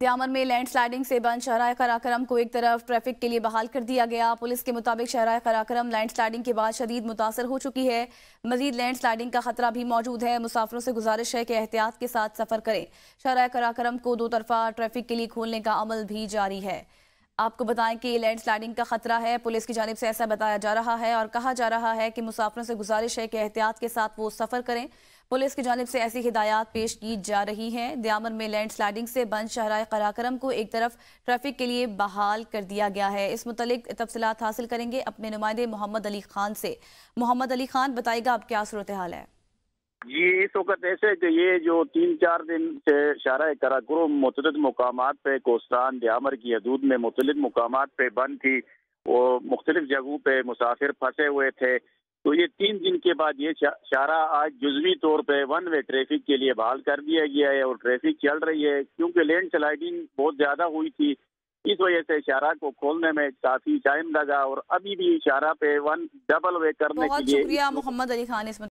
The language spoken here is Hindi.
त्यामन में लैंड स्लाइडिंग से बंद शहरा कराक्रम को एक तरफ़ ट्रैफ़िक के लिए बहाल कर दिया गया। पुलिस के मुताबिक शहरा कराक्रम लैंड स्लाइडिंग के बाद शदीद मुतासर हो चुकी है। मजीद लैंड स्लाइडिंग का खतरा भी मौजूद है। मुसाफरों से गुजारिश है कि एहतियात के साथ सफ़र करें। शहरा कराक्रम को दो तरफा ट्रैफ़िक के लिए खोलने का अमल भी जारी है। आपको बताएँ कि लैंड स्लाइडिंग का खतरा है। पुलिस की जानब से ऐसा बताया जा रहा है और कहा जा रहा है कि मुसाफरों से गुजारिश है कि एहतियात के साथ वो सफ़र करें। पुलिस की जानब से ऐसी हिदायत पेश की जा रही है। दयामर में लैंड स्लाइडिंग से बंद शहरा कराक्रम को एक तरफ़ ट्रैफ़िक के लिए बहाल कर दिया गया है। इस मुतलिक तफसलत हासिल करेंगे अपने नुमाइंदे मोहम्मद अली खान से। मोहम्मद अली खान बताएगा अब क्या सूरत हाल है? जी इस वक्त ऐसे कि ये जो तीन चार दिन से शारा कराकुरम मुतद मकाम पे कोस्तान दयामर की हदूद में मुतलिक मकाम पे बंद थी। वो मुख्तलिफ़ जगहों पे मुसाफिर फंसे हुए थे। तो ये तीन दिन के बाद ये शारा आज जुजवी तौर पे वन वे ट्रैफ़िक के लिए बहाल कर दिया गया है और ट्रैफ़िक चल रही है क्योंकि लैंड स्लाइडिंग बहुत ज़्यादा हुई थी। इस वजह से इशारा को खोलने में काफ़ी टाइम लगा और अभी भी इशारा पे वन डबल वे करने के लिए शुक्रिया मोहम्मद अली खान इसमें